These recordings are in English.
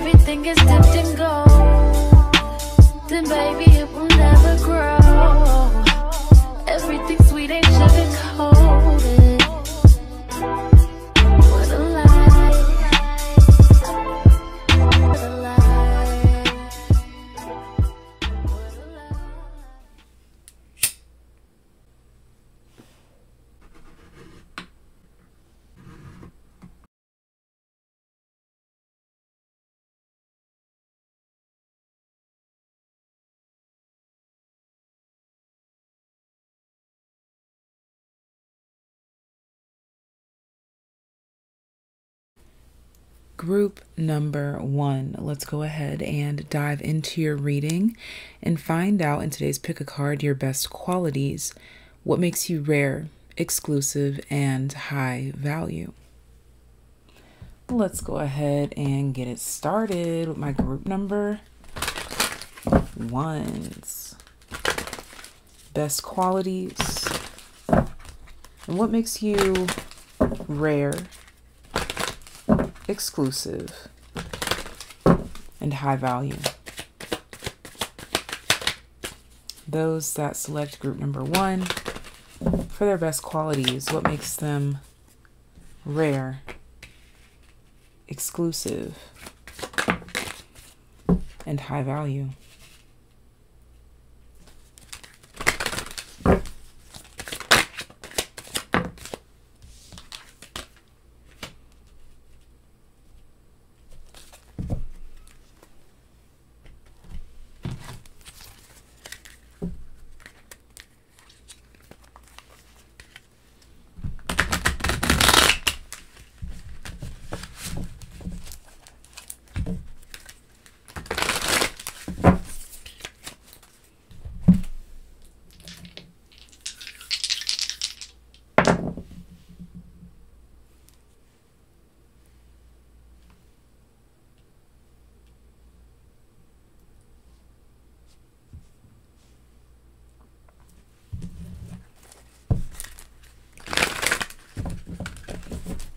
everything is dipped in gold, then baby it will never Group number one. Let's go ahead and dive into your reading and find out in today's pick a card your best qualities, what makes you rare, exclusive, and high value. Let's go ahead and get it started with my group number ones. Best qualities. And what makes you rare, exclusive, and high value. Those that select group number one for their best qualities, what makes them rare, exclusive, and high value.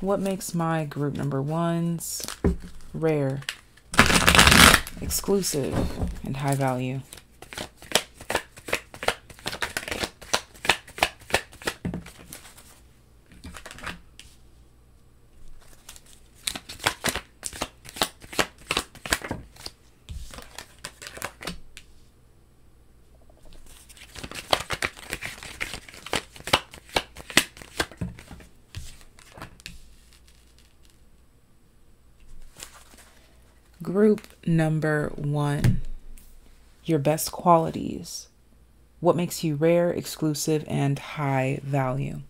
What makes my group number ones rare, exclusive, and high value? Group number one your best qualities. What makes you rare, exclusive, and high value?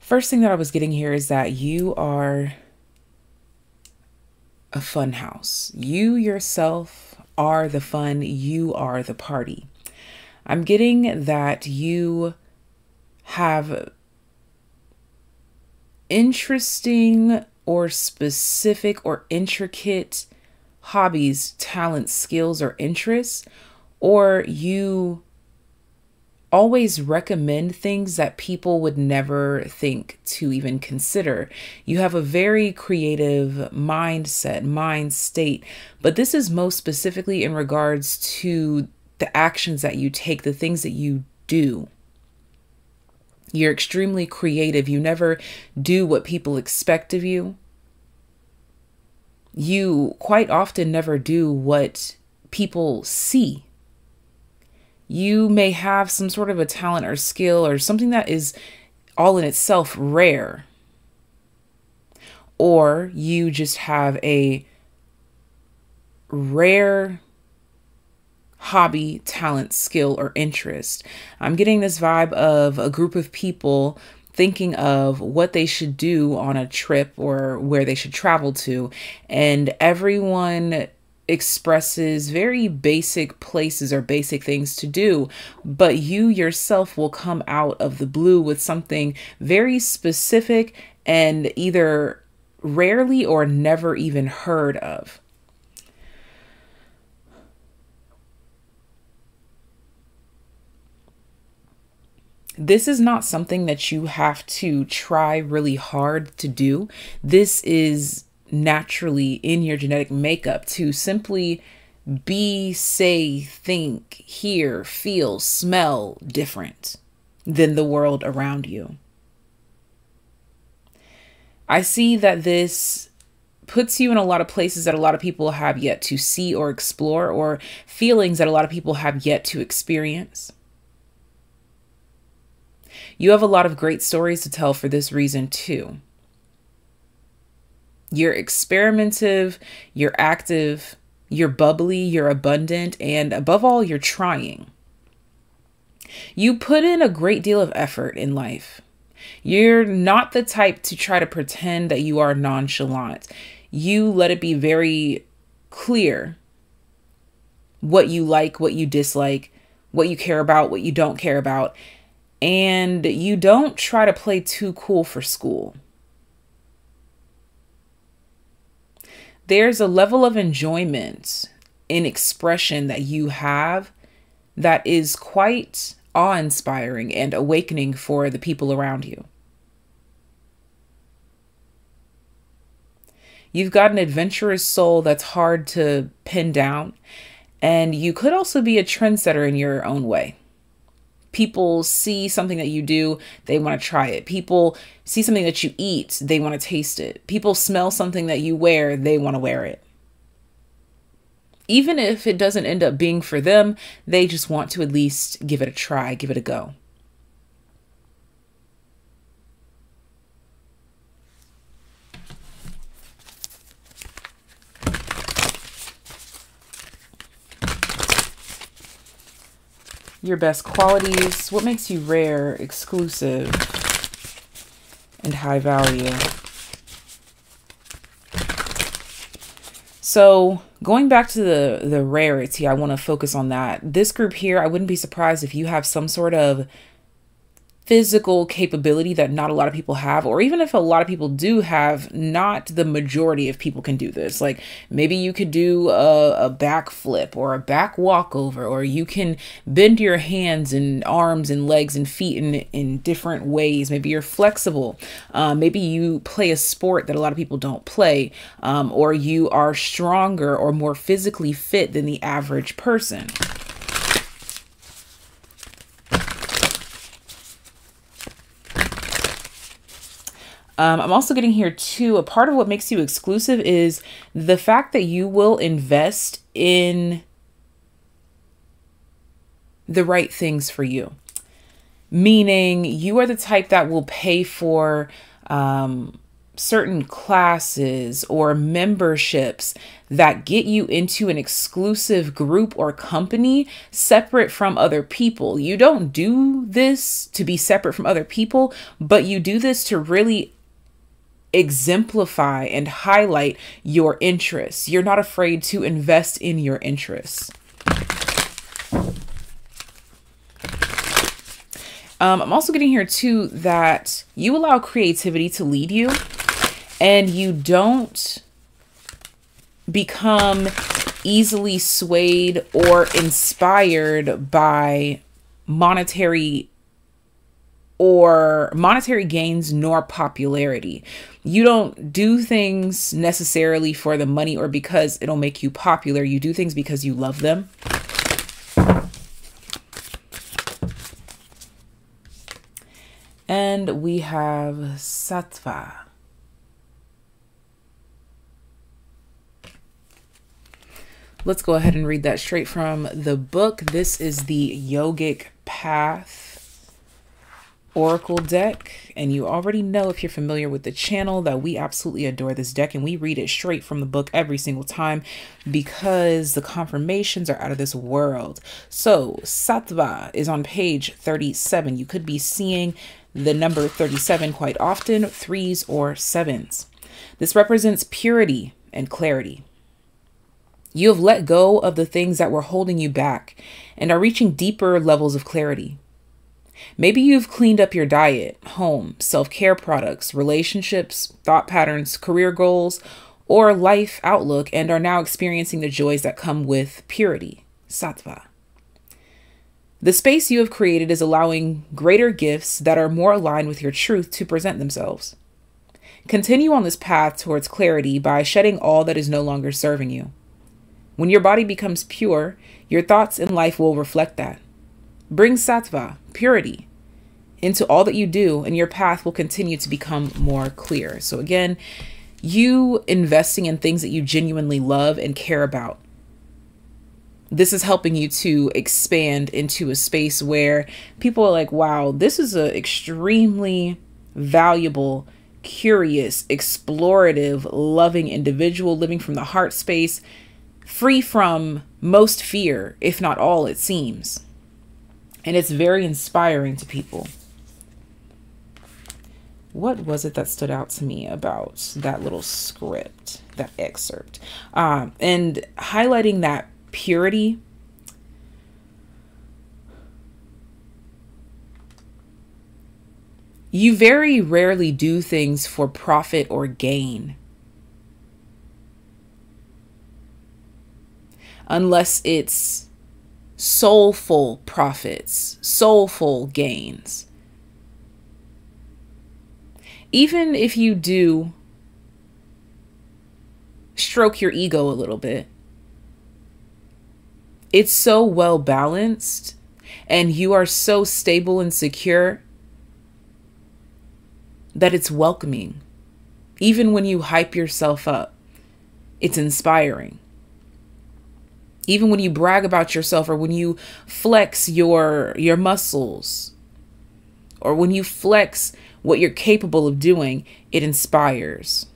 First thing that I was getting here is that you are a fun house. You yourself are the fun, you are the party. I'm getting that you have interesting or specific or intricate hobbies, talents, skills, or interests, or you always recommend things that people would never think to even consider. You have a very creative mindset, mind state, but this is most specifically in regards to the actions that you take, the things that you do. You're extremely creative. You never do what people expect of you you quite often never do what people see. You may have some sort of a talent or skill or something that is all in itself rare. Or you just have a rare hobby, talent, skill, or interest. I'm getting this vibe of a group of people thinking of what they should do on a trip or where they should travel to. And everyone expresses very basic places or basic things to do, but you yourself will come out of the blue with something very specific and either rarely or never even heard of. This is not something that you have to try really hard to do. This is naturally in your genetic makeup to simply be, say, think, hear, feel, smell different than the world around you. I see that this puts you in a lot of places that a lot of people have yet to see or explore, or feelings that a lot of people have yet to experience. You have a lot of great stories to tell for this reason, too. You're experimentative, you're active, you're bubbly, you're abundant, and above all, you're trying. You put in a great deal of effort in life. You're not the type to try to pretend that you are nonchalant. You let it be very clear what you like, what you dislike, what you care about, what you don't care about. And you don't try to play too cool for school. There's a level of enjoyment in expression that you have that is quite awe inspiring and awakening for the people around you. You've got an adventurous soul that's hard to pin down, and you could also be a trendsetter in your own way. People see something that you do, they want to try it. People see something that you eat, they want to taste it. People smell something that you wear, they want to wear it even if it doesn't end up being for them, they just want to at least give it a try, give it a go. Your best qualities, what makes you rare, exclusive, and high value. So going back to the the rarity, I want to focus on that. This group here, I wouldn't be surprised if you have some sort of physical capability that not a lot of people have, or even if a lot of people do have, not the majority of people can do this. Like maybe you could do a, a backflip or a back walkover, or you can bend your hands and arms and legs and feet in, in different ways. Maybe you're flexible. Um, maybe you play a sport that a lot of people don't play, um, or you are stronger or more physically fit than the average person. Um, I'm also getting here too. A part of what makes you exclusive is the fact that you will invest in the right things for you. Meaning, you are the type that will pay for um, certain classes or memberships that get you into an exclusive group or company separate from other people. You don't do this to be separate from other people, but you do this to really exemplify and highlight your interests. You're not afraid to invest in your interests. Um, I'm also getting here too that you allow creativity to lead you and you don't become easily swayed or inspired by monetary or monetary gains nor popularity. You don't do things necessarily for the money or because it'll make you popular. You do things because you love them. And we have Sattva. Let's go ahead and read that straight from the book. This is the Yogic Path Oracle deck. And you already know if you're familiar with the channel that we absolutely adore this deck and we read it straight from the book every single time because the confirmations are out of this world. So Sattva is on page 37. You could be seeing the number 37 quite often, threes or sevens. This represents purity and clarity. You have let go of the things that were holding you back and are reaching deeper levels of clarity. Maybe you've cleaned up your diet, home, self care products, relationships, thought patterns, career goals, or life outlook and are now experiencing the joys that come with purity, sattva. The space you have created is allowing greater gifts that are more aligned with your truth to present themselves. Continue on this path towards clarity by shedding all that is no longer serving you. When your body becomes pure, your thoughts in life will reflect that. Bring sattva, purity, into all that you do, and your path will continue to become more clear. So, again, you investing in things that you genuinely love and care about. This is helping you to expand into a space where people are like, wow, this is an extremely valuable, curious, explorative, loving individual living from the heart space, free from most fear, if not all, it seems. And it's very inspiring to people what was it that stood out to me about that little script, that excerpt? Um, and highlighting that purity. You very rarely do things for profit or gain. Unless it's soulful profits, soulful gains even if you do stroke your ego a little bit, it's so well balanced and you are so stable and secure that it's welcoming. Even when you hype yourself up, it's inspiring. Even when you brag about yourself or when you flex your your muscles or when you flex what you're capable of doing, it inspires.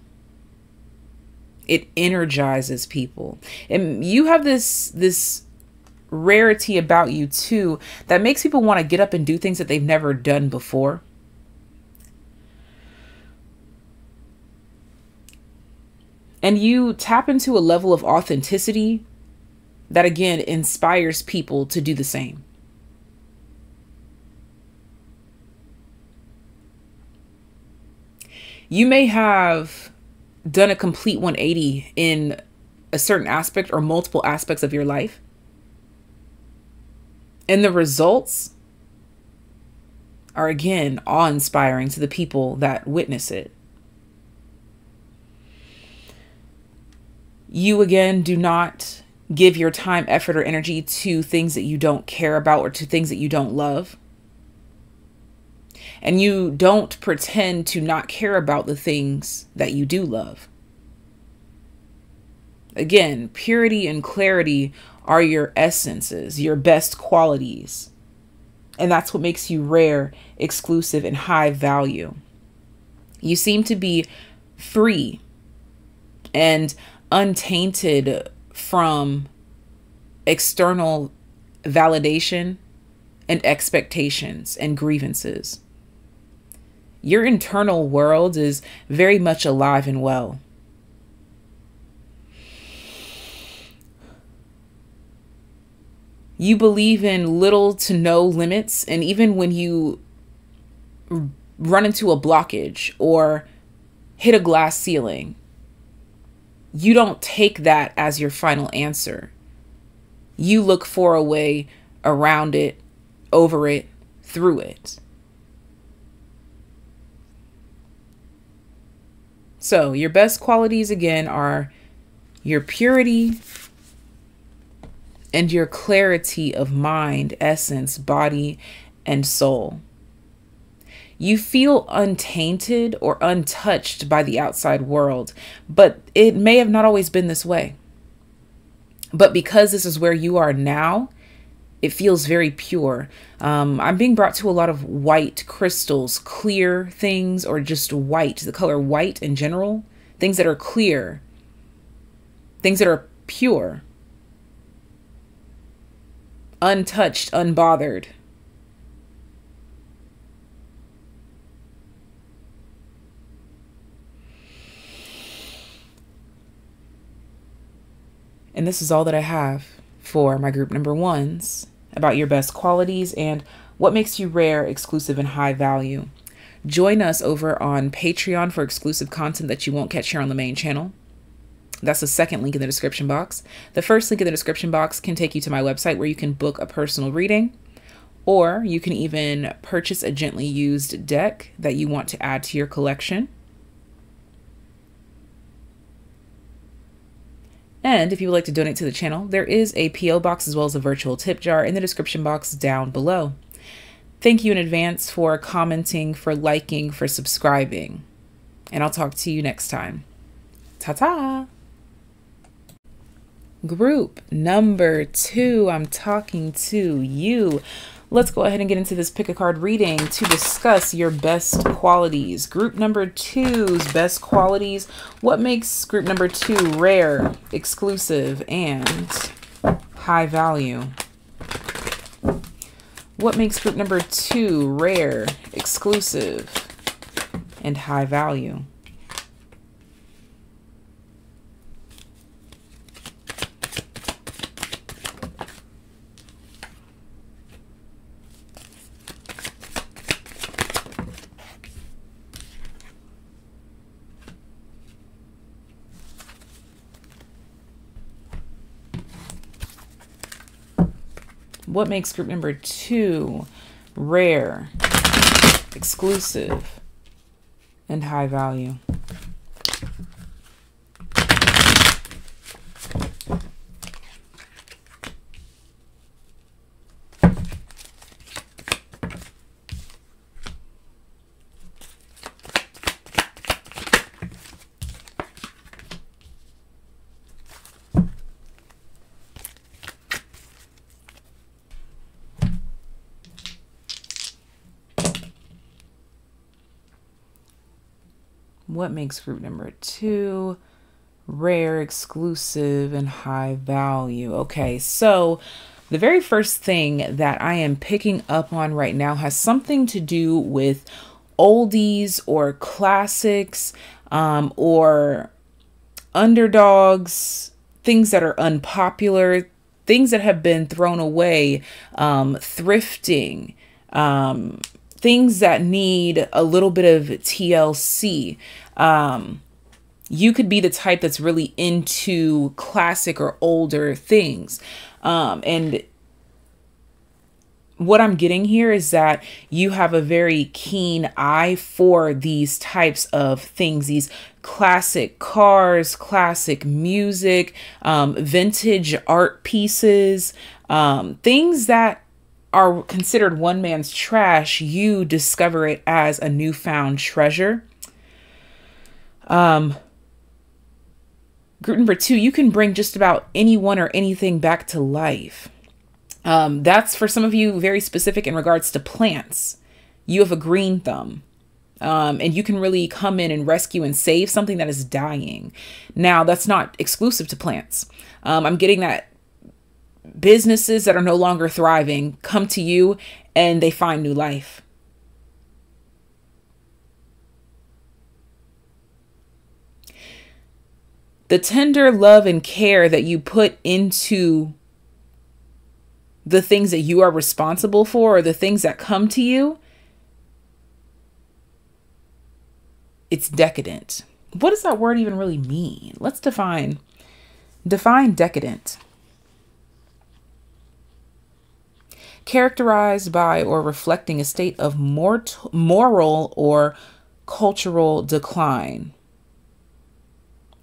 It energizes people. And you have this this rarity about you too that makes people want to get up and do things that they've never done before. And you tap into a level of authenticity that again inspires people to do the same. you may have done a complete 180 in a certain aspect or multiple aspects of your life. And the results are again awe inspiring to the people that witness it. You again do not give your time, effort, or energy to things that you don't care about or to things that you don't love and you don't pretend to not care about the things that you do love. Again, purity and clarity are your essences, your best qualities. And that's what makes you rare, exclusive, and high value. You seem to be free and untainted from external validation and expectations and grievances your internal world is very much alive and well. You believe in little to no limits, and even when you run into a blockage or hit a glass ceiling, you don't take that as your final answer. You look for a way around it, over it, through it. So, your best qualities again are your purity and your clarity of mind, essence, body, and soul. You feel untainted or untouched by the outside world, but it may have not always been this way. But because this is where you are now, it feels very pure. Um, I'm being brought to a lot of white crystals, clear things, or just white, the color white in general, things that are clear, things that are pure, untouched, unbothered. And this is all that I have for my group number ones about your best qualities and what makes you rare, exclusive, and high value. Join us over on Patreon for exclusive content that you won't catch here on the main channel. That's the second link in the description box. The first link in the description box can take you to my website where you can book a personal reading, or you can even purchase a gently used deck that you want to add to your collection. And if you would like to donate to the channel, there is a P.O. box as well as a virtual tip jar in the description box down below. Thank you in advance for commenting, for liking, for subscribing. And I'll talk to you next time. Ta ta! Group number two, I'm talking to you. Let's go ahead and get into this pick a card reading to discuss your best qualities. Group number two's best qualities. What makes group number two rare, exclusive, and high value? What makes group number two rare, exclusive, and high value? What makes group number two rare, exclusive, and high value? What makes group number two rare, exclusive, and high value? Okay, so the very first thing that I am picking up on right now has something to do with oldies or classics um, or underdogs, things that are unpopular, things that have been thrown away, um, thrifting, um, things that need a little bit of TLC. Um, you could be the type that's really into classic or older things. Um, and what I'm getting here is that you have a very keen eye for these types of things, these classic cars, classic music, um, vintage art pieces, um, things that are considered one man's trash, you discover it as a newfound treasure. Um, group number two, you can bring just about anyone or anything back to life. Um, that's for some of you very specific in regards to plants. You have a green thumb. Um, and you can really come in and rescue and save something that is dying. Now, that's not exclusive to plants. Um, I'm getting that businesses that are no longer thriving come to you and they find new life. The tender love and care that you put into the things that you are responsible for or the things that come to you, it's decadent. What does that word even really mean? Let's define define decadent. Characterized by or reflecting a state of mort- moral or cultural decline.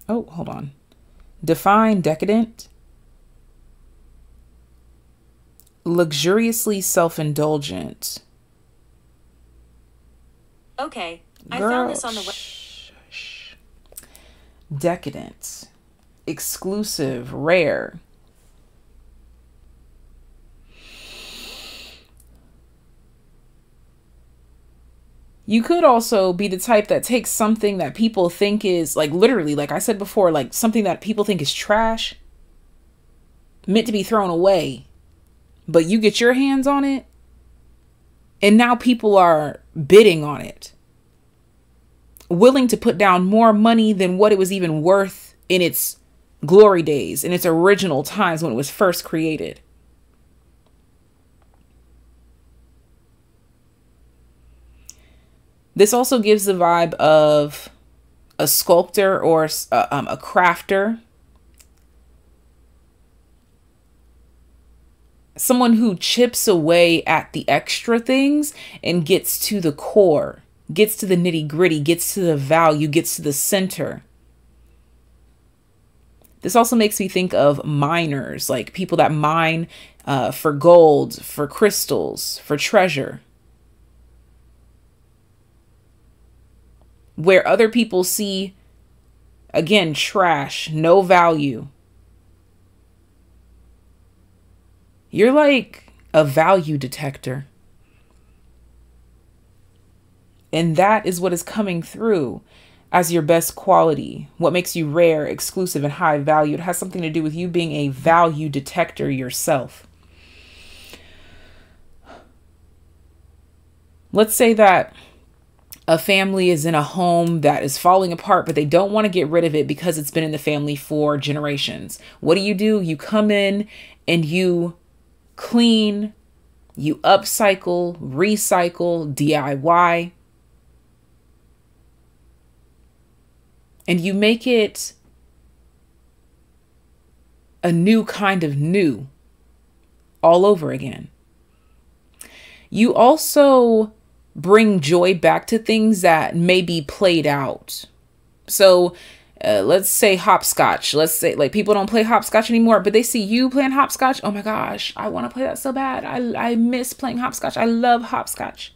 Oh, hold on. Define decadent. Luxuriously self indulgent. Okay, I found this on the web. Decadent. Exclusive, rare. You could also be the type that takes something that people think is like literally like i said before like something that people think is trash meant to be thrown away but you get your hands on it and now people are bidding on it. Willing to put down more money than what it was even worth in its glory days in its original times when it was first created This also gives the vibe of a sculptor or uh, um, a crafter. Someone who chips away at the extra things and gets to the core, gets to the nitty gritty, gets to the value, gets to the center. This also makes me think of miners, like people that mine uh, for gold, for crystals, for treasure. Where other people see, again, trash, no value. You're like a value detector. And that is what is coming through as your best quality, what makes you rare, exclusive, and high value. It has something to do with you being a value detector yourself. Let's say that a family is in a home that is falling apart, but they don't want to get rid of it because it's been in the family for generations. What do you do? You come in and you clean, you upcycle, recycle, DIY, and you make it a new kind of new all over again. You also bring joy back to things that may be played out. So, uh, let's say hopscotch. Let's say like people don't play hopscotch anymore, but they see you playing hopscotch. Oh my gosh, I want to play that so bad. I I miss playing hopscotch. I love hopscotch.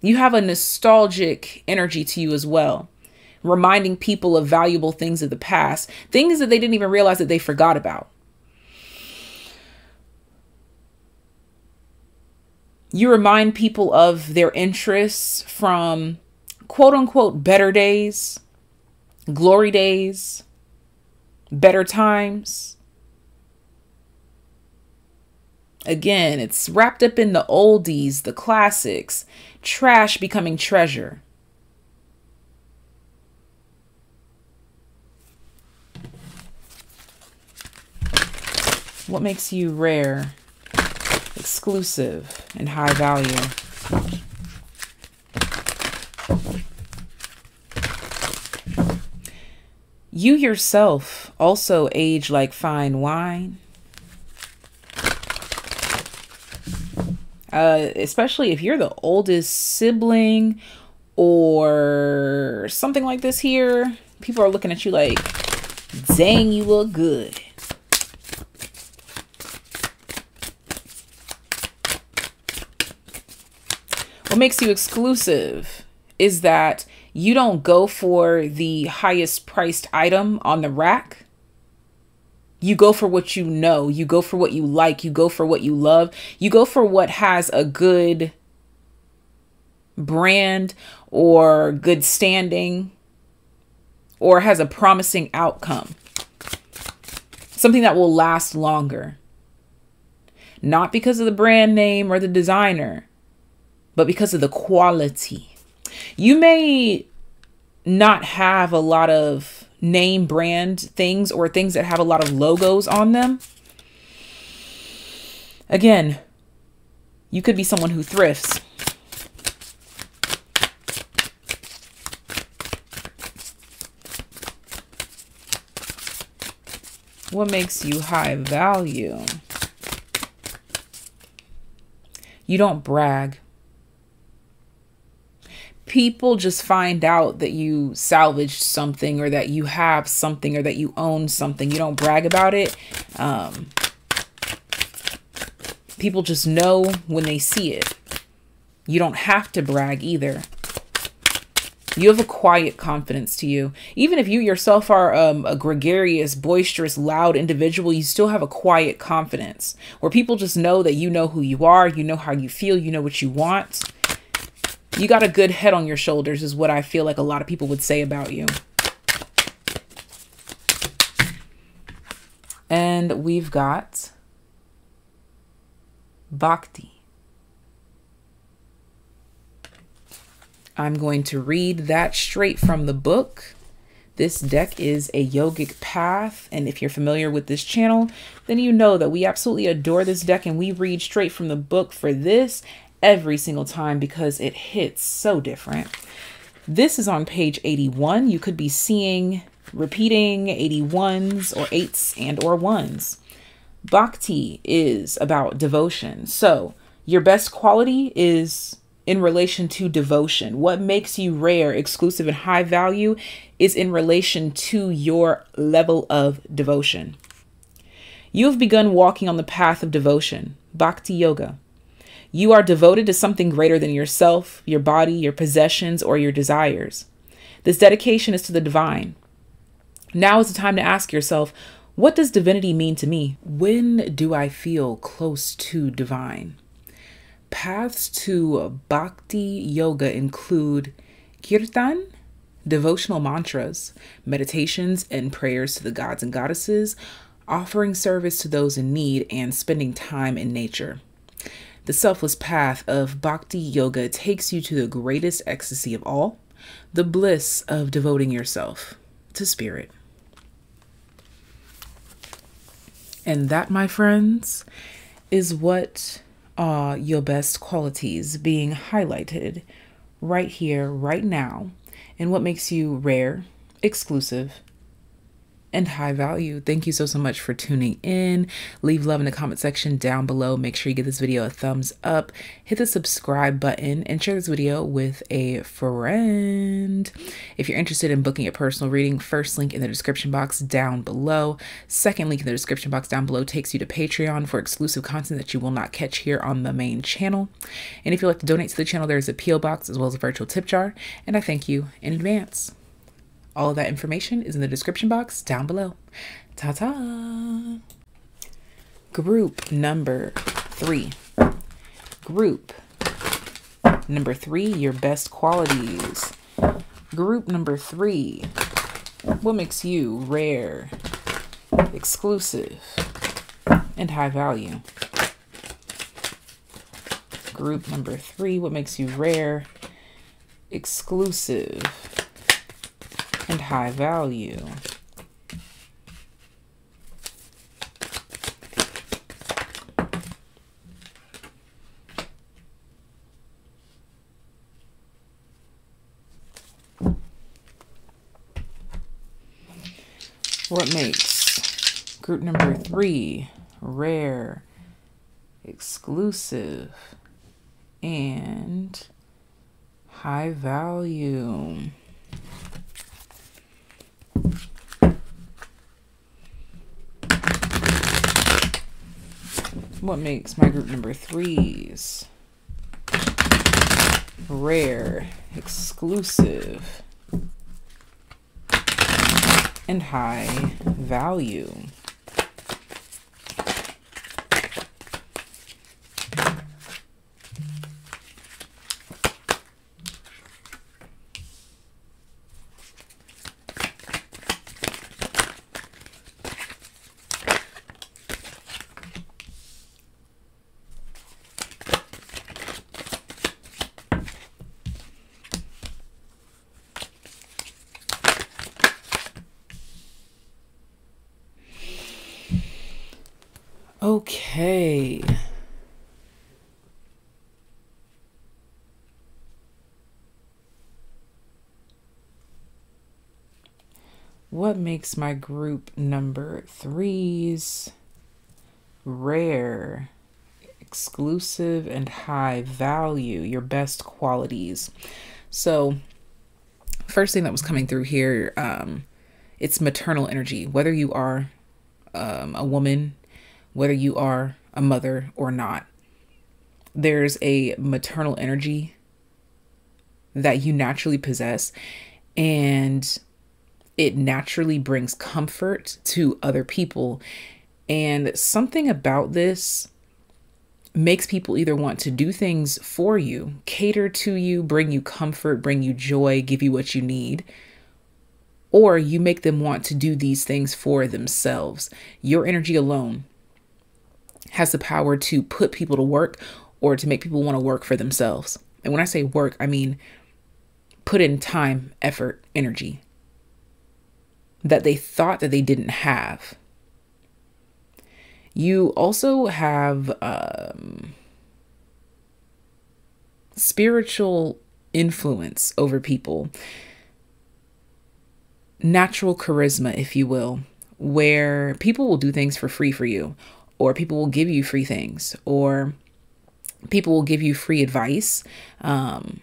You have a nostalgic energy to you as well reminding people of valuable things of the past, things that they didn't even realize that they forgot about. You remind people of their interests from quote unquote better days, glory days, better times. Again, it's wrapped up in the oldies, the classics, trash becoming treasure. What makes you rare, exclusive, and high value? You yourself also age like fine wine. Uh, especially if you're the oldest sibling or something like this here, people are looking at you like, dang, you look good. Makes you exclusive is that you don't go for the highest priced item on the rack. You go for what you know. You go for what you like. You go for what you love. You go for what has a good brand or good standing or has a promising outcome. Something that will last longer. Not because of the brand name or the designer, but because of the quality. You may not have a lot of name brand things or things that have a lot of logos on them. Again, you could be someone who thrifts. What makes you high value? You don't brag people just find out that you salvaged something or that you have something or that you own something, you don't brag about it. Um, people just know when they see it. You don't have to brag either. You have a quiet confidence to you. Even if you yourself are um, a gregarious, boisterous, loud individual, you still have a quiet confidence where people just know that you know who you are, you know how you feel, you know what you want you got a good head on your shoulders, is what I feel like a lot of people would say about you. And we've got Bhakti. I'm going to read that straight from the book. This deck is a yogic path, and if you're familiar with this channel, then you know that we absolutely adore this deck and we read straight from the book for this every single time because it hits so different. This is on page 81. You could be seeing repeating 81s or 8s and or 1s. Bhakti is about devotion. So, your best quality is in relation to devotion. What makes you rare, exclusive, and high value is in relation to your level of devotion. You have begun walking on the path of devotion, bhakti yoga. You are devoted to something greater than yourself, your body, your possessions, or your desires. This dedication is to the divine. Now is the time to ask yourself, what does divinity mean to me? When do I feel close to divine? Paths to bhakti yoga include kirtan, devotional mantras, meditations, and prayers to the gods and goddesses, offering service to those in need, and spending time in nature. The selfless path of bhakti yoga takes you to the greatest ecstasy of all, the bliss of devoting yourself to spirit. And that, my friends, is what are your best qualities being highlighted right here, right now, and what makes you rare, exclusive, and high value. Thank you so, so much for tuning in. Leave love in the comment section down below. Make sure you give this video a thumbs up, hit the subscribe button, and share this video with a friend. If you're interested in booking a personal reading, first link in the description box down below. Second link in the description box down below takes you to Patreon for exclusive content that you will not catch here on the main channel. And if you'd like to donate to the channel, there's a P.O. box as well as a virtual tip jar. And I thank you in advance. All of that information is in the description box down below. Ta ta! Group number three. Group number three, your best qualities. Group number three, what makes you rare, exclusive, and high value? Group number three, what makes you rare, exclusive, and high value. What makes group number three rare, exclusive, and high value? What makes my group number threes rare, exclusive, and high value. Okay. What makes my group number threes rare, exclusive, and high value? Your best qualities. So, first thing that was coming through here, um, it's maternal energy. Whether you are um, a woman whether you are a mother or not. There's a maternal energy that you naturally possess, and it naturally brings comfort to other people. And something about this makes people either want to do things for you, cater to you, bring you comfort, bring you joy, give you what you need, or you make them want to do these things for themselves. Your energy alone has the power to put people to work or to make people want to work for themselves. And when I say work, I mean put in time, effort, energy that they thought that they didn't have. You also have um, spiritual influence over people, natural charisma, if you will, where people will do things for free for you or people will give you free things or people will give you free advice. Um,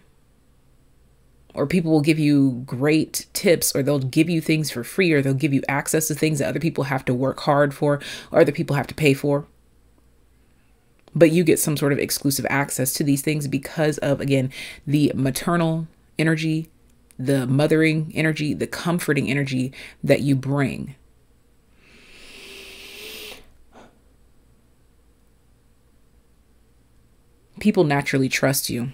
or people will give you great tips or they'll give you things for free or they'll give you access to things that other people have to work hard for or other people have to pay for. But you get some sort of exclusive access to these things because of again the maternal energy the mothering energy the comforting energy that you bring. People naturally trust you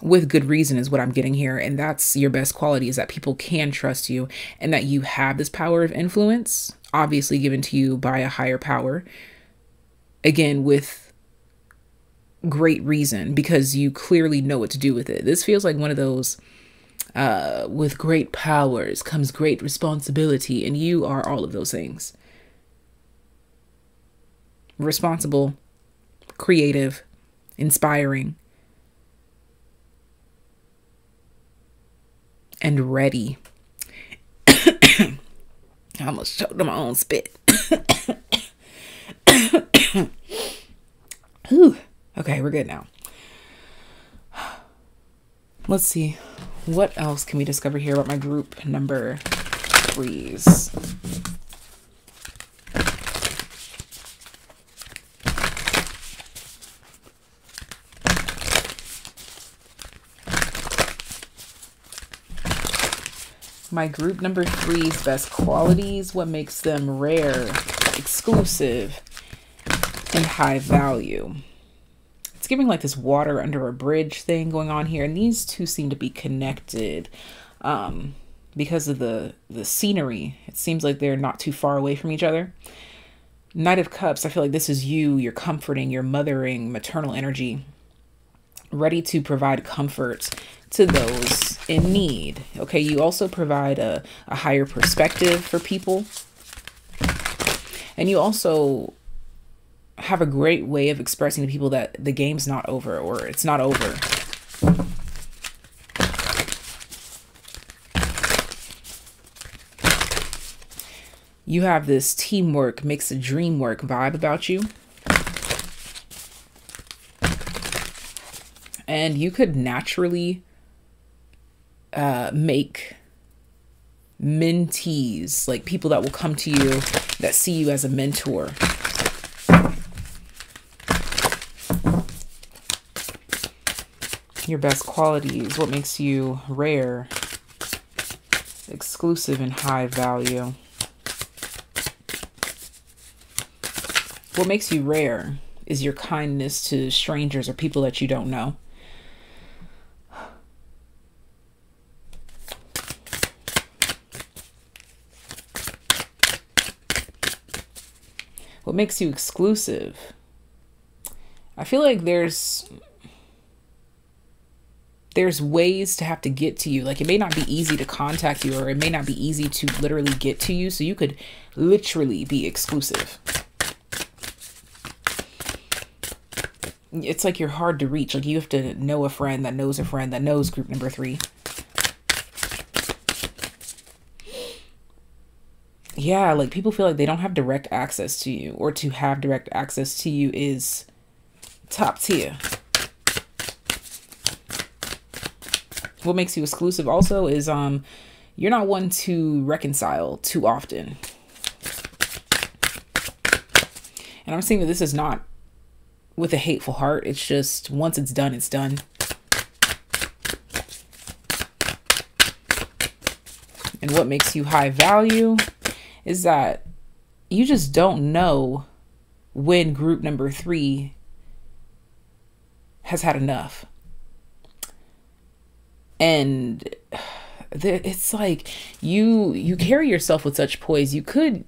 with good reason is what I'm getting here. And that's your best quality is that people can trust you and that you have this power of influence, obviously given to you by a higher power. Again, with great reason because you clearly know what to do with it. This feels like one of those uh, with great powers comes great responsibility, and you are all of those things responsible, creative, inspiring and ready. I almost choked on my own spit. Whew. Okay, we're good now. Let's see. What else can we discover here about my group number threes? My group number three's best qualities, what makes them rare, exclusive, and high value. It's giving like this water under a bridge thing going on here, and these two seem to be connected um, because of the the scenery. It seems like they're not too far away from each other. Knight of Cups, I feel like this is you, you're comforting, you're mothering, maternal energy, ready to provide comfort to those in need. Okay, you also provide a, a higher perspective for people. And you also have a great way of expressing to people that the game's not over or it's not over. You have this teamwork makes a dream work vibe about you. And you could naturally uh, make mentees, like people that will come to you that see you as a mentor. Your best qualities, what makes you rare, exclusive, and high value. What makes you rare is your kindness to strangers or people that you don't know. What makes you exclusive? I feel like there's there's ways to have to get to you. Like it may not be easy to contact you or it may not be easy to literally get to you so you could literally be exclusive. It's like you're hard to reach. Like you have to know a friend that knows a friend that knows group number three yeah, like people feel like they don't have direct access to you, or to have direct access to you is top tier. What makes you exclusive also is um you're not one to reconcile too often. And I'm saying that this is not with a hateful heart. It's just once it's done, it's done. And what makes you high value? Is that you just don't know when group number three has had enough. And it's like you you carry yourself with such poise. You could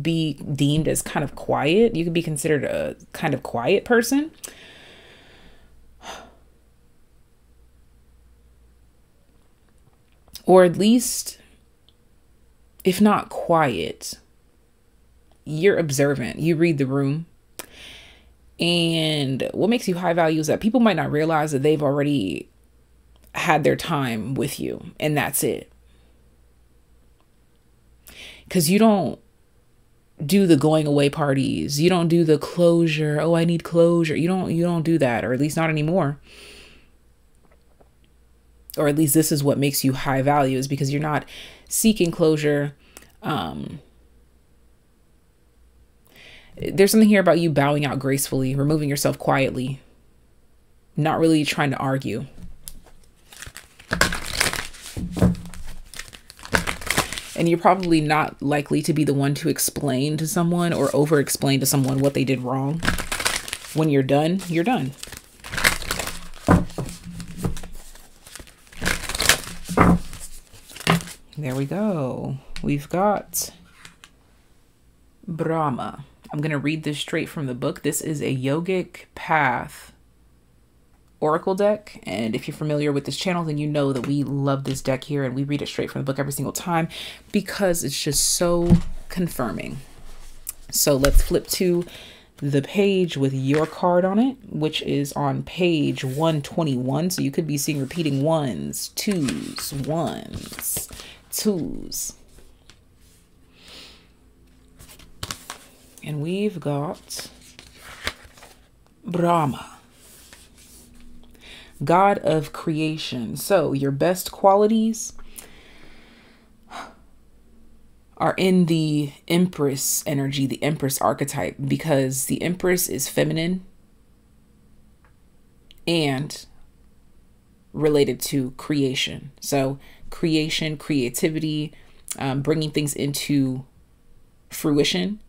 be deemed as kind of quiet. You could be considered a kind of quiet person. Or at least if not quiet, you're observant. You read the room. And what makes you high value is that people might not realize that they've already had their time with you, and that's it. Because you don't do the going away parties. You don't do the closure. Oh, I need closure. You don't you don't do that or at least not anymore. Or at least this is what makes you high value is because you're not seeking closure um there's something here about you bowing out gracefully, removing yourself quietly, not really trying to argue. And you're probably not likely to be the one to explain to someone or over explain to someone what they did wrong. When you're done, you're done. There we go. We've got Brahma. I'm going to read this straight from the book. This is a yogic path Oracle deck. And if you're familiar with this channel, then you know that we love this deck here and we read it straight from the book every single time because it's just so confirming. So let's flip to the page with your card on it, which is on page 121. So you could be seeing repeating ones, twos, ones, twos. And we've got Brahma. God of creation. So, your best qualities are in the Empress energy, the Empress archetype, because the Empress is feminine and related to creation. So, creation, creativity, um, bringing things into fruition,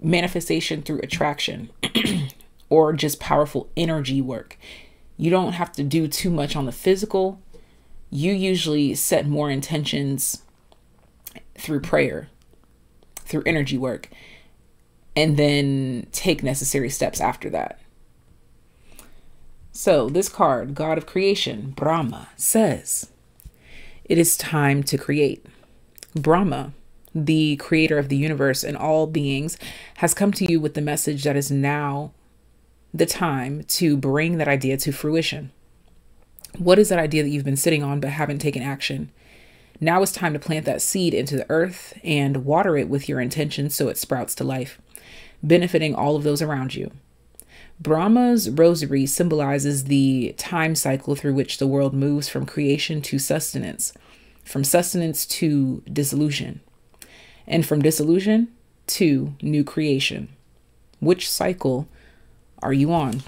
manifestation through attraction. or just powerful energy work. You don't have to do too much on the physical. You usually set more intentions through prayer, through energy work, and then take necessary steps after that. So, this card, God of Creation, Brahma, says, It is time to create. Brahma, the creator of the universe and all beings, has come to you with the message that is now the time to bring that idea to fruition. What is that idea that you've been sitting on but haven't taken action? Now it's time to plant that seed into the earth and water it with your intention so it sprouts to life, benefiting all of those around you. Brahma's rosary symbolizes the time cycle through which the world moves from creation to sustenance, from sustenance to dissolution, and from dissolution to new creation. Which cycle are you on?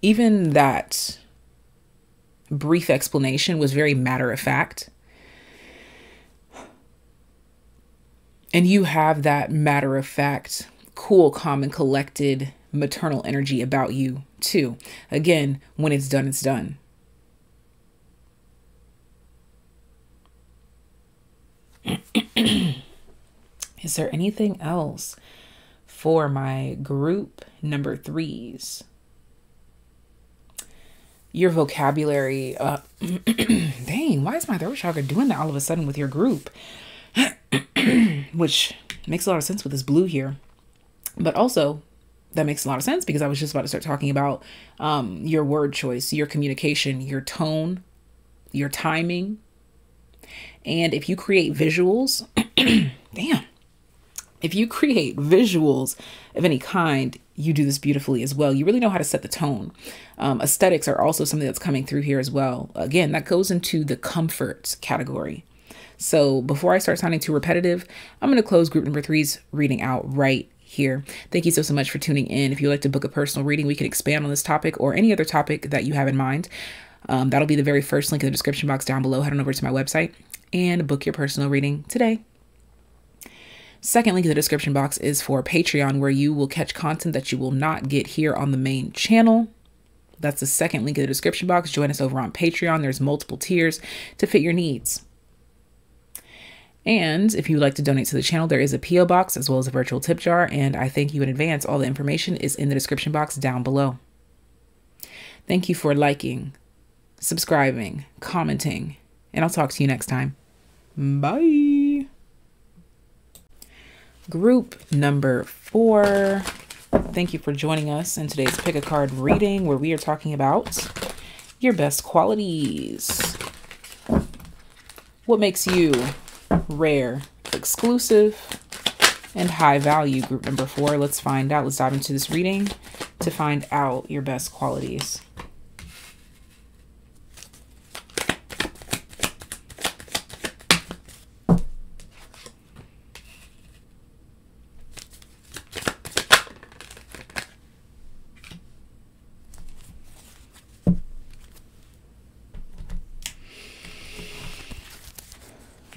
Even that brief explanation was very matter of fact. And you have that matter of fact, cool, calm, and collected maternal energy about you, too. Again, when it's done, it's done. Is there anything else for my group number threes. Your vocabulary, uh, dang, why is my throat chakra doing that all of a sudden with your group? Which makes a lot of sense with this blue here. But also, that makes a lot of sense because I was just about to start talking about um, your word choice, your communication, your tone, your timing. And if you create visuals, damn, if you create visuals of any kind, you do this beautifully as well. You really know how to set the tone. Um, aesthetics are also something that's coming through here as well. Again, that goes into the comfort category. So before I start sounding too repetitive, I'm going to close group number three's reading out right here. Thank you so, so much for tuning in. If you'd like to book a personal reading, we can expand on this topic or any other topic that you have in mind. Um, that'll be the very first link in the description box down below. Head on over to my website and book your personal reading today. Second link in the description box is for Patreon, where you will catch content that you will not get here on the main channel. That's the second link in the description box. Join us over on Patreon. There's multiple tiers to fit your needs. And if you would like to donate to the channel, there is a P.O. box as well as a virtual tip jar. And I thank you in advance. All the information is in the description box down below. Thank you for liking, subscribing, commenting, and I'll talk to you next time. Bye. Group number four. Thank you for joining us in today's pick a card reading where we are talking about your best qualities. What makes you rare exclusive, and high value. Group number four. Let's find out. Let's dive into this reading to find out your best qualities.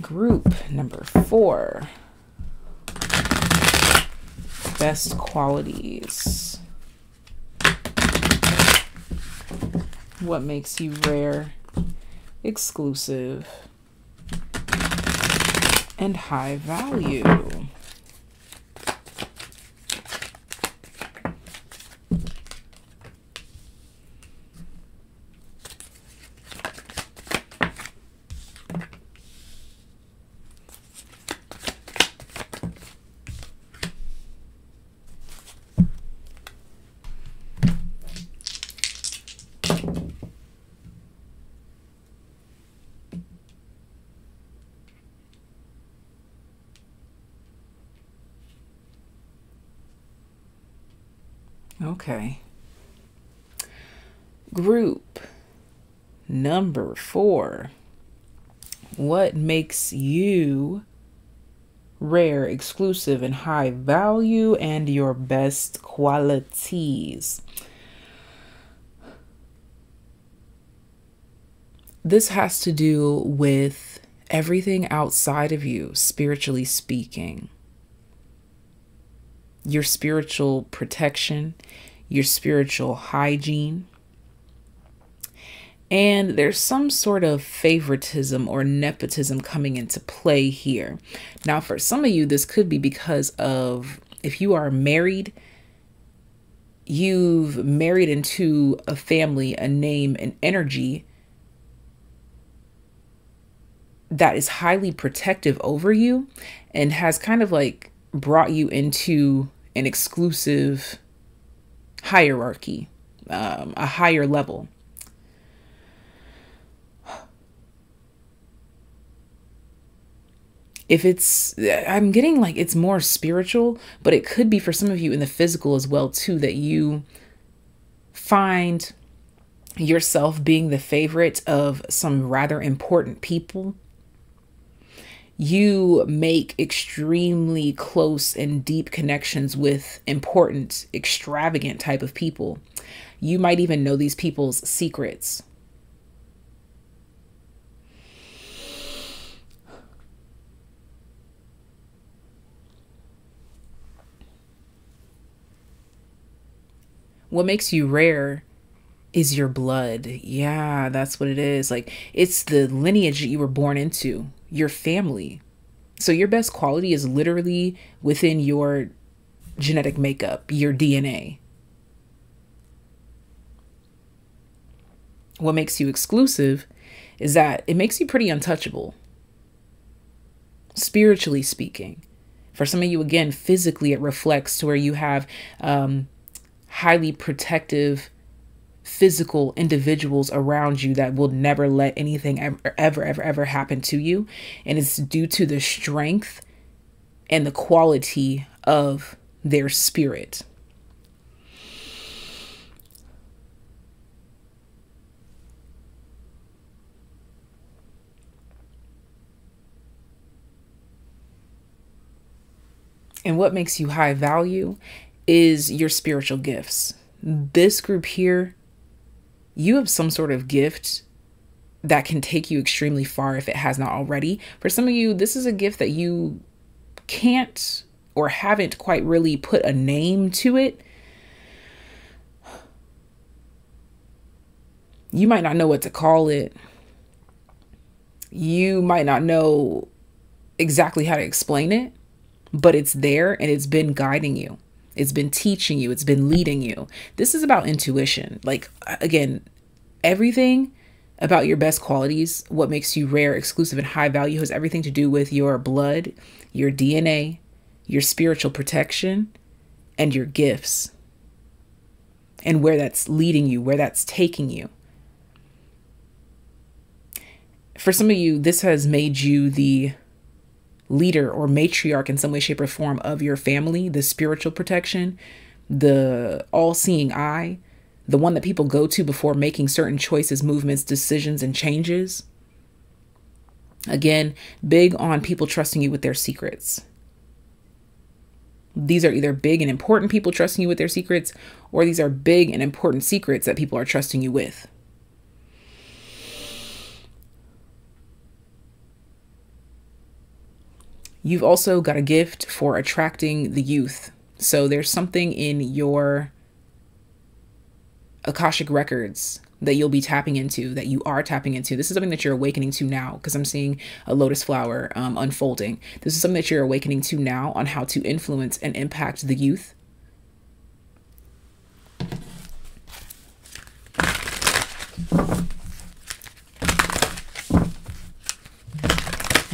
Group number four best qualities. What makes you rare, exclusive, and high value? Okay. Group number four. What makes you rare, exclusive, and high value, and your best qualities? This has to do with everything outside of you, spiritually speaking your spiritual protection, your spiritual hygiene. And there's some sort of favoritism or nepotism coming into play here. Now, for some of you, this could be because of if you are married, you've married into a family, a name, an energy that is highly protective over you and has kind of like brought you into an exclusive hierarchy, um, a higher level. If it's, I'm getting like it's more spiritual, but it could be for some of you in the physical as well, too, that you find yourself being the favorite of some rather important people you make extremely close and deep connections with important, extravagant type of people. You might even know these people's secrets. What makes you rare is your blood. Yeah, that's what it is. Like it's the lineage that you were born into your family. So your best quality is literally within your genetic makeup, your DNA. What makes you exclusive is that it makes you pretty untouchable, spiritually speaking. For some of you, again, physically, it reflects to where you have um, highly protective physical individuals around you that will never let anything ever, ever, ever, ever happen to you. And it's due to the strength and the quality of their spirit. And what makes you high value is your spiritual gifts. This group here you have some sort of gift that can take you extremely far if it has not already. For some of you, this is a gift that you can't or haven't quite really put a name to it. You might not know what to call it. You might not know exactly how to explain it, but it's there and it's been guiding you. It's been teaching you, it's been leading you. This is about intuition. Like, again, everything about your best qualities, what makes you rare, exclusive, and high value, has everything to do with your blood, your DNA, your spiritual protection, and your gifts, and where that's leading you, where that's taking you. For some of you, this has made you the leader or matriarch in some way, shape, or form of your family, the spiritual protection, the all seeing eye, the one that people go to before making certain choices, movements, decisions, and changes. Again, big on people trusting you with their secrets. These are either big and important people trusting you with their secrets, or these are big and important secrets that people are trusting you with. You've also got a gift for attracting the youth. So there's something in your Akashic records that you'll be tapping into, that you are tapping into. This is something that you're awakening to now because I'm seeing a lotus flower um, unfolding. This is something that you're awakening to now on how to influence and impact the youth.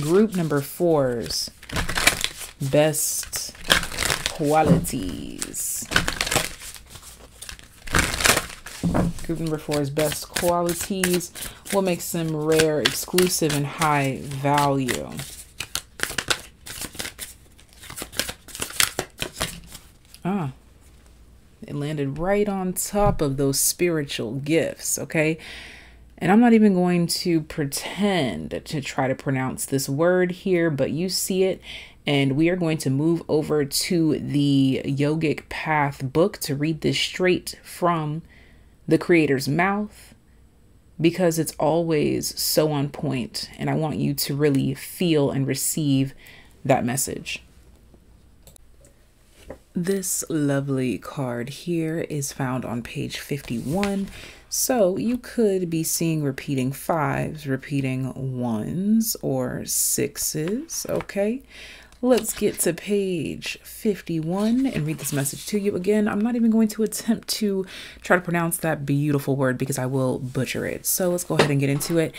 Group number fours, best qualities. Group number four is best qualities. What makes them rare, exclusive, and high value? Ah, it landed right on top of those spiritual gifts, okay? And I'm not even going to pretend to try to pronounce this word here, but you see it. And we are going to move over to the Yogic Path book to read this straight from the creator's mouth because it's always so on point and I want you to really feel and receive that message. This lovely card here is found on page 51. So you could be seeing repeating fives, repeating ones, or sixes, okay? Let's get to page 51 and read this message to you again. I'm not even going to attempt to try to pronounce that beautiful word because I will butcher it. So let's go ahead and get into it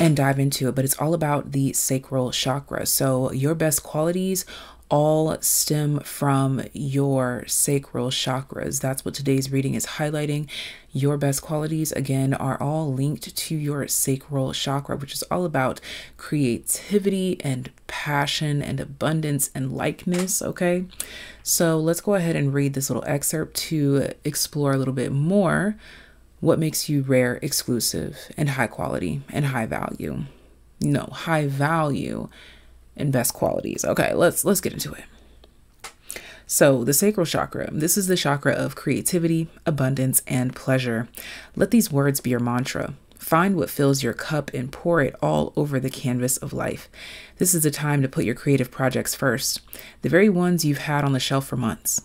and dive into it. But it's all about the sacral chakra. So your best qualities all stem from your sacral chakras. That's what today's reading is highlighting. Your best qualities, again, are all linked to your sacral chakra, which is all about creativity and passion and abundance and likeness. Okay, so let's go ahead and read this little excerpt to explore a little bit more what makes you rare, exclusive, and high quality and high value. No, high value and best qualities. Okay, let's let's get into it. So, the sacral chakra, this is the chakra of creativity, abundance, and pleasure. Let these words be your mantra. Find what fills your cup and pour it all over the canvas of life. This is the time to put your creative projects first, the very ones you've had on the shelf for months.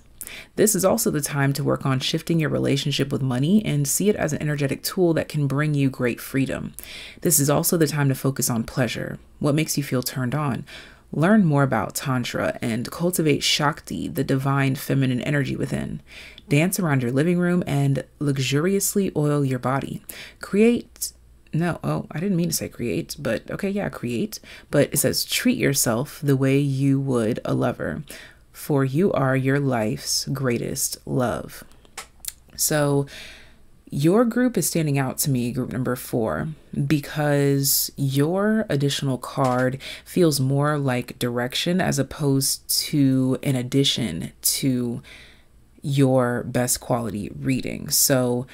This is also the time to work on shifting your relationship with money and see it as an energetic tool that can bring you great freedom. This is also the time to focus on pleasure, what makes you feel turned on. Learn more about Tantra and cultivate Shakti, the divine feminine energy within. Dance around your living room and luxuriously oil your body. Create no, oh, I didn't mean to say create, but okay, yeah, create. But it says treat yourself the way you would a lover for you are your life's greatest love. So, your group is standing out to me, group number four, because your additional card feels more like direction as opposed to an addition to your best quality reading. So,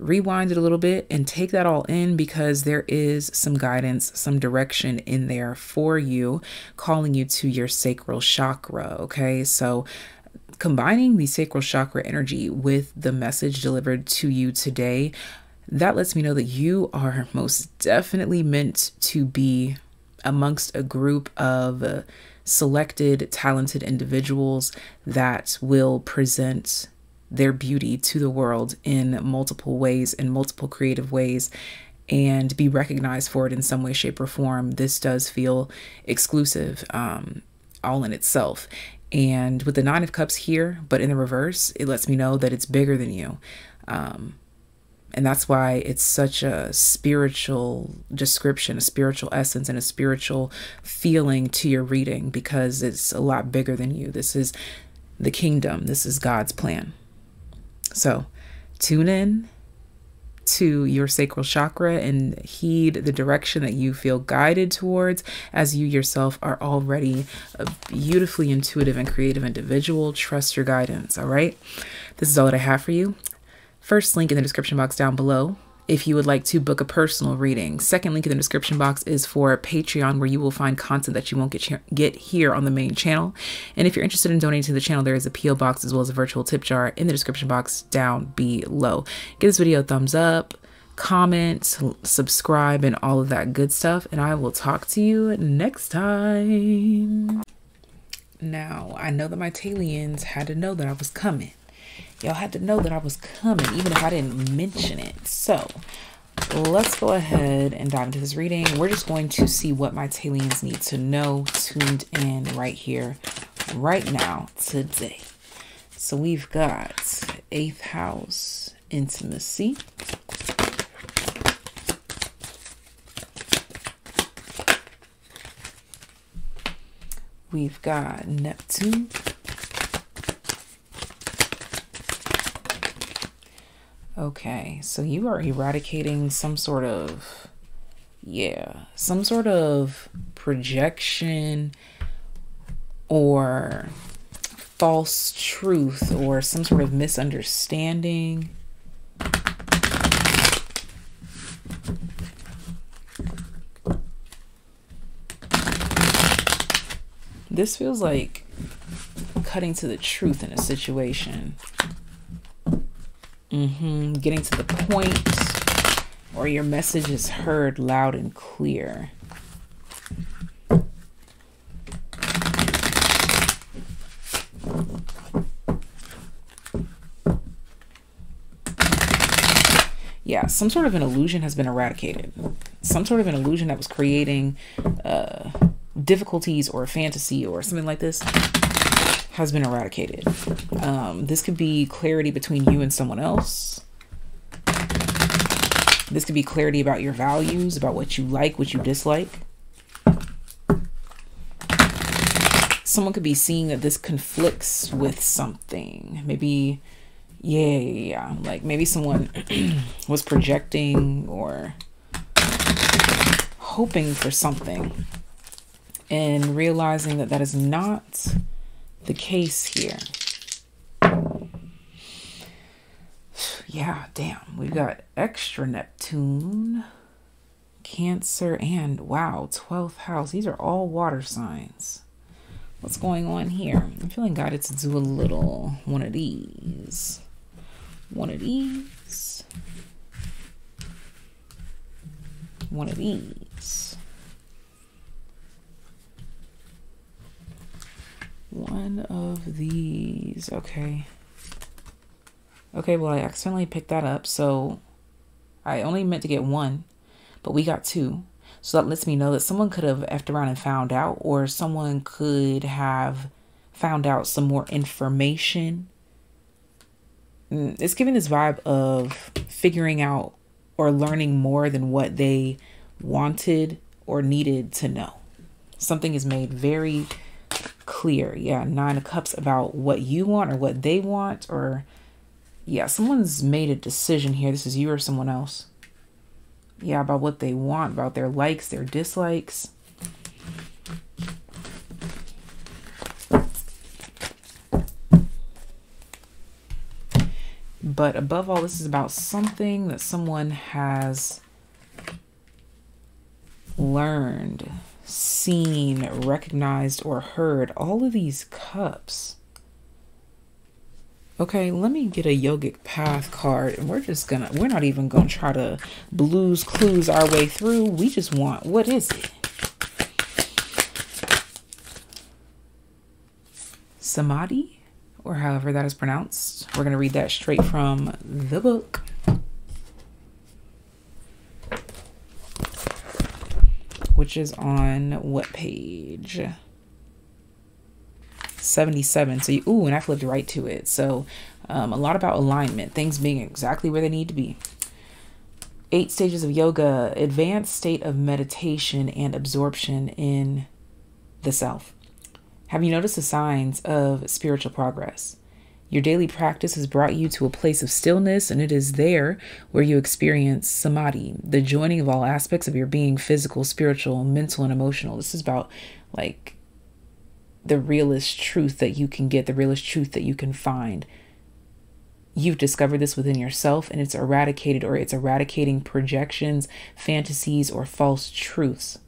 rewind it a little bit and take that all in because there is some guidance, some direction in there for you, calling you to your sacral chakra. Okay, so combining the sacral chakra energy with the message delivered to you today, that lets me know that you are most definitely meant to be amongst a group of selected, talented individuals that will present their beauty to the world in multiple ways, in multiple creative ways, and be recognized for it in some way, shape, or form. This does feel exclusive, um, all in itself. And with the Nine of Cups here, but in the reverse, it lets me know that it's bigger than you. Um, and that's why it's such a spiritual description, a spiritual essence, and a spiritual feeling to your reading because it's a lot bigger than you. This is the kingdom, this is God's plan. So tune in, to your sacral chakra and heed the direction that you feel guided towards as you yourself are already a beautifully intuitive and creative individual. Trust your guidance, all right? This is all that I have for you. First link in the description box down below if you would like to book a personal reading. Second link in the description box is for Patreon, where you will find content that you won't get get here on the main channel. And if you're interested in donating to the channel, there is a PO box as well as a virtual tip jar in the description box down below. Give this video a thumbs up, comment, subscribe, and all of that good stuff. And I will talk to you next time. Now, I know that my TAYliens had to know that I was coming y'all had to know that I was coming, even if I didn't mention it. So let's go ahead and dive into this reading. We're just going to see what my TAYliens need to know tuned in right here, right now, today. So we've got eighth house intimacy. We've got Neptune Okay, so you are eradicating some sort of, yeah, some sort of projection or false truth or some sort of misunderstanding. This feels like cutting to the truth in a situation. Mm-hmm. Getting to the point or your message is heard loud and clear. Yeah, some sort of an illusion has been eradicated. Some sort of an illusion that was creating uh, difficulties or a fantasy or something like this has been eradicated. Um, this could be clarity between you and someone else. This could be clarity about your values, about what you like, what you dislike. Someone could be seeing that this conflicts with something. Maybe, yeah, yeah, yeah. Like maybe someone was projecting or hoping for something and realizing that that is not the case here. Yeah, damn. We've got extra Neptune, Cancer, and wow, 12th house. These are all water signs. What's going on here? I'm feeling guided to do a little one of these. One of these. One of these. One of these. Okay. Okay, well, I accidentally picked that up. So I only meant to get one, but we got two. So that lets me know that someone could have effed around and found out, or someone could have found out some more information. Mm, it's giving this vibe of figuring out or learning more than what they wanted or needed to know. Something is made very clear. Yeah, nine of cups about what you want or what they want or yeah, someone's made a decision here. This is you or someone else. Yeah, about what they want, about their likes, their dislikes. But above all, this is about something that someone has learned seen, recognized, or heard all of these cups. Okay, let me get a yogic path card and we're just gonna, we're not even gonna try to blues clues our way through. We just want, what is it? Samadhi, or however that is pronounced. We're gonna read that straight from the book. Which is on what page? 77. So, you, ooh, and I flipped right to it. So, um, a lot about alignment, things being exactly where they need to be. Eight stages of yoga, advanced state of meditation and absorption in the self. Have you noticed the signs of spiritual progress? Your daily practice has brought you to a place of stillness, and it is there where you experience samadhi, the joining of all aspects of your being physical, spiritual, mental, and emotional. This is about like the realest truth that you can get, the realest truth that you can find. You've discovered this within yourself, and it's eradicated or it's eradicating projections, fantasies, or false truths.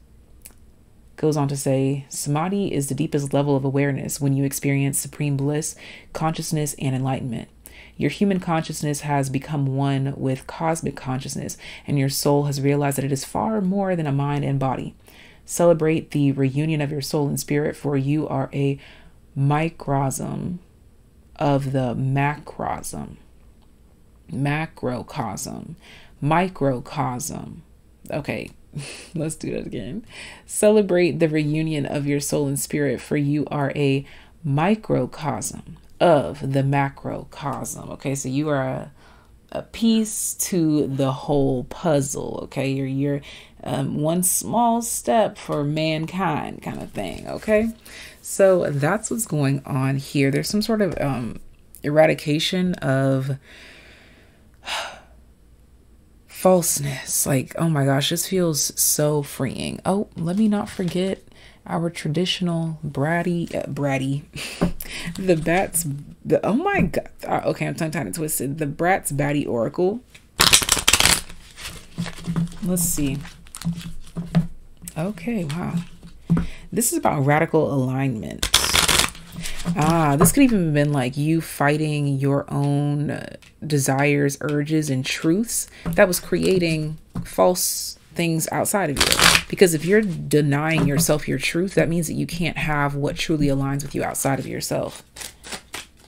Goes on to say, Samadhi is the deepest level of awareness when you experience supreme bliss, consciousness, and enlightenment. Your human consciousness has become one with cosmic consciousness, and your soul has realized that it is far more than a mind and body. Celebrate the reunion of your soul and spirit, for you are a microcosm of the macrocosm. Macrocosm. Microcosm. Okay, let's do that again. Celebrate the reunion of your soul and spirit, for you are a microcosm of the macrocosm. Okay, so you are a, a piece to the whole puzzle. Okay, you're you're um, one small step for mankind, kind of thing. Okay, so that's what's going on here. There's some sort of um, eradication of falseness. Like, oh my gosh, this feels so freeing. Oh, let me not forget our traditional bratty, uh, bratty, the bats, the, oh my god. Uh, okay, I'm tongue tied and twisted. The Bratz Batty Oracle. Let's see. Okay, wow. This is about radical alignment. Ah, this could even have been like you fighting your own desires, urges, and truths that was creating false things outside of you. Because if you're denying yourself your truth, that means that you can't have what truly aligns with you outside of yourself.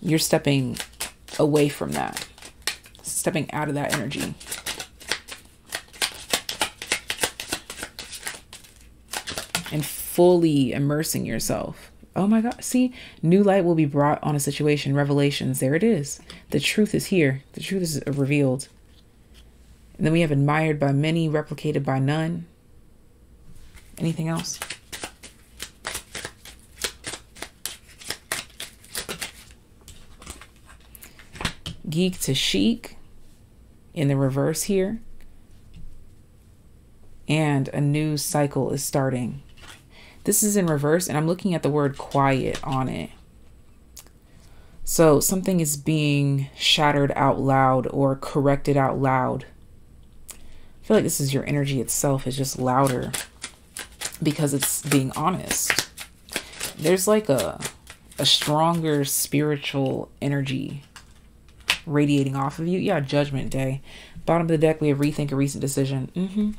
You're stepping away from that, stepping out of that energy. And fully immersing yourself Oh my God. See, new light will be brought on a situation. Revelations. There it is. The truth is here. The truth is revealed. And then we have admired by many, replicated by none. Anything else? Geek to chic in the reverse here. And a new cycle is starting. This is in reverse, and I'm looking at the word quiet on it. So something is being shattered out loud or corrected out loud. I feel like this is your energy itself is just louder because it's being honest. There's like a a stronger spiritual energy radiating off of you. Yeah, judgment day. Bottom of the deck, we have rethink a recent decision. Mm-hmm.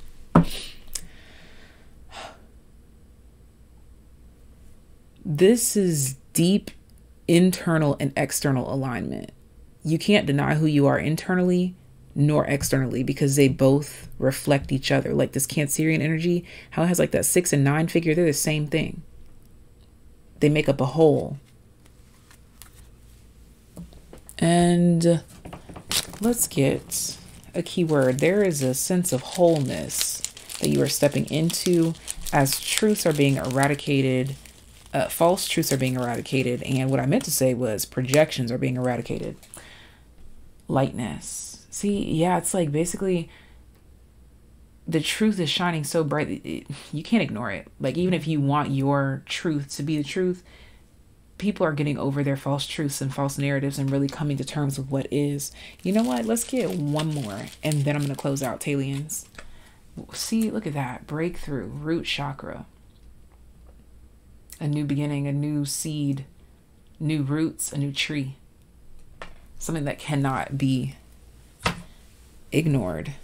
This is deep internal and external alignment. You can't deny who you are internally nor externally because they both reflect each other. Like this Cancerian energy, how it has like that six and nine figure, they're the same thing. They make up a whole. And let's get a keyword. There is a sense of wholeness that you are stepping into as truths are being eradicated uh, false truths are being eradicated. And what I meant to say was projections are being eradicated. Lightness. See, yeah, it's like basically the truth is shining so bright you can't ignore it. Like even if you want your truth to be the truth, people are getting over their false truths and false narratives and really coming to terms with what is. You know what? Let's get one more and then I'm going to close out TAYliens. See, look at that. Breakthrough, root chakra a new beginning, a new seed, new roots, a new tree. Something that cannot be ignored.